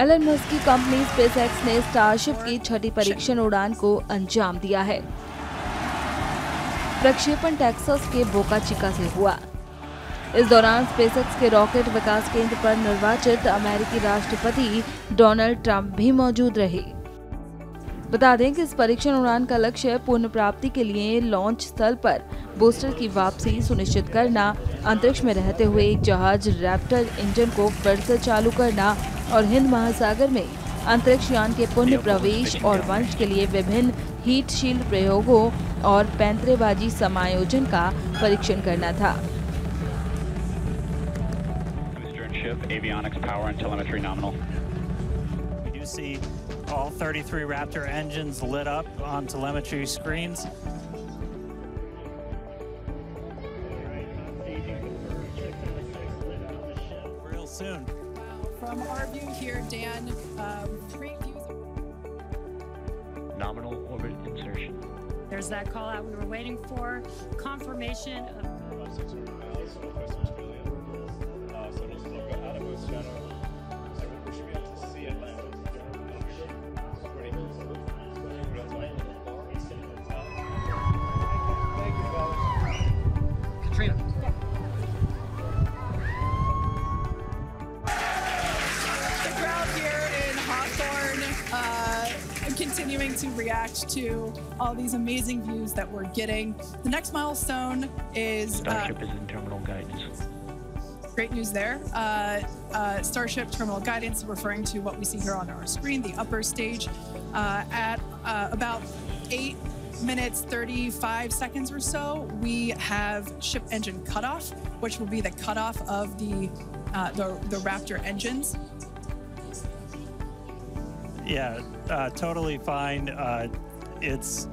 Elon Musk की company SpaceX ने Starship की छठी परीक्षण उड़ान को अंजाम दिया है। प्रक्षेपण टेक्सास के बोका चिका से हुआ। इस दौरान स्पेसएक्स के रॉकेट विकास केंद्र पर निर्वाचित अमेरिकी राष्ट्रपति डोनाल्ड ट्रंप भी मौजूद रहे। बता दें कि इस परीक्षण उड़ान का लक्ष्य पुण्य प्राप्ति के लिए लॉन्च स्थल पर बूस्टर की वापसी सुनिश्चित करना अंतरिक्ष में रहते हुए एक जहाज़ रैप्टर इंजन को फिर से चालू करना और हिंद महासागर में अंतरिक्ष यान के पुण्य प्रवेश और वंश के लिए विभिन्न हीट शील्ड प्रयोगों और पैंतरेबाजी समायोजन का परीक्षण करना था avionics, power, and telemetry nominal. We do see all 33 Raptor engines lit up on telemetry screens. Real soon. From our view here, Dan, um, great views. Nominal orbit insertion. There's that call out we were waiting for. Confirmation of. Continuing to react to all these amazing views that we're getting. The next milestone is uh, Starship is in terminal guidance. great news there. Uh, uh, Starship terminal guidance, referring to what we see here on our screen, the upper stage, uh, at uh, about eight minutes 35 seconds or so, we have ship engine cutoff, which will be the cutoff of the uh, the, the Raptor engines. Yeah, uh, totally fine. Uh, it's